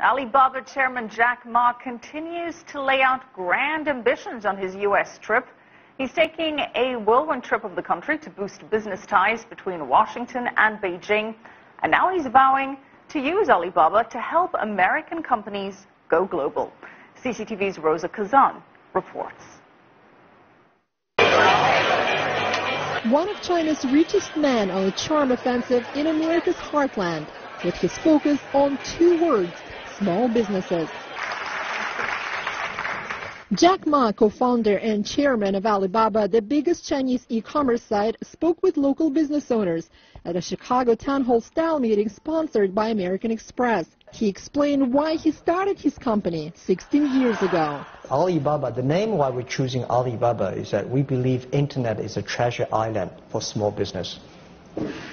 Alibaba chairman Jack Ma continues to lay out grand ambitions on his U.S. trip. He's taking a whirlwind trip of the country to boost business ties between Washington and Beijing. And now he's vowing to use Alibaba to help American companies go global. CCTV's Roza Kazan reports. One of China's richest men on a charm offensive in America's heartland, with his focus on two words, small businesses. Jack Ma, co-founder and chairman of Alibaba, the biggest Chinese e-commerce site, spoke with local business owners at a Chicago town hall style meeting sponsored by American Express. He explained why he started his company 16 years ago. Alibaba, the name why we're choosing Alibaba is that we believe internet is a treasure island for small business.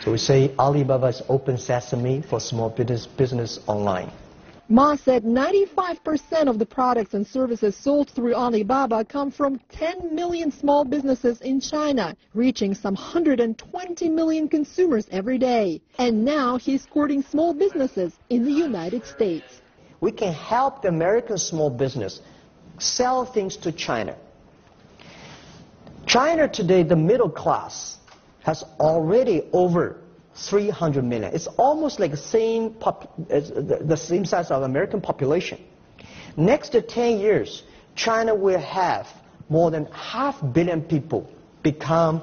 So we say Alibaba is open sesame for small business, business online. Ma said 95% of the products and services sold through Alibaba come from 10 million small businesses in China, reaching some 120 million consumers every day. And now he's courting small businesses in the United States. We can help the American small business sell things to China. China today, the middle class, has already over 300 million. It's almost like the same, the, the same size of American population. Next to 10 years, China will have more than half billion people become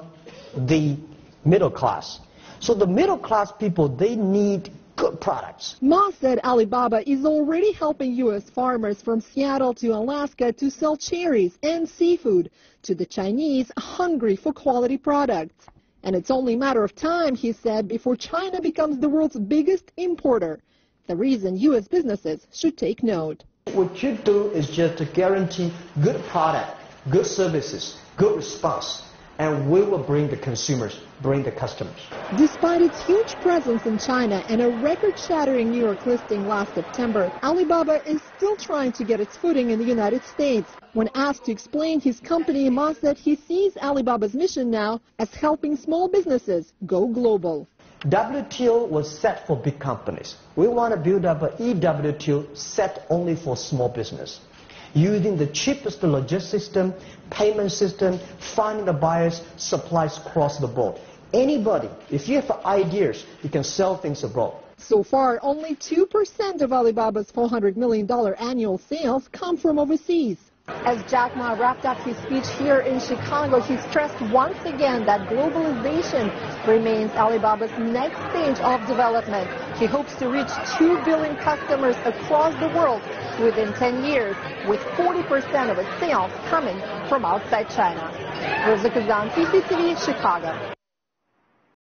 the middle class. So the middle class people, they need good products. Ma said Alibaba is already helping U.S. farmers from Seattle to Alaska to sell cherries and seafood to the Chinese hungry for quality products. And it's only a matter of time, he said, before China becomes the world's biggest importer. The reason U.S. businesses should take note. What you do is just to guarantee good product, good services, good response and we will bring the consumers, bring the customers. Despite its huge presence in China and a record-shattering New York listing last September, Alibaba is still trying to get its footing in the United States. When asked to explain his company, Ma said he sees Alibaba's mission now as helping small businesses go global. WTO was set for big companies. We want to build up an eWTO set only for small business using the cheapest logistics system, payment system, finding the buyers, supplies across the board. Anybody, if you have ideas, you can sell things abroad. So far, only 2% of Alibaba's $400 million annual sales come from overseas. As Jack Ma wrapped up his speech here in Chicago, he stressed once again that globalization remains Alibaba's next stage of development. He hopes to reach 2 billion customers across the world within 10 years, with 40% of its sales coming from outside China. Roza Kazan, CCTV, Chicago.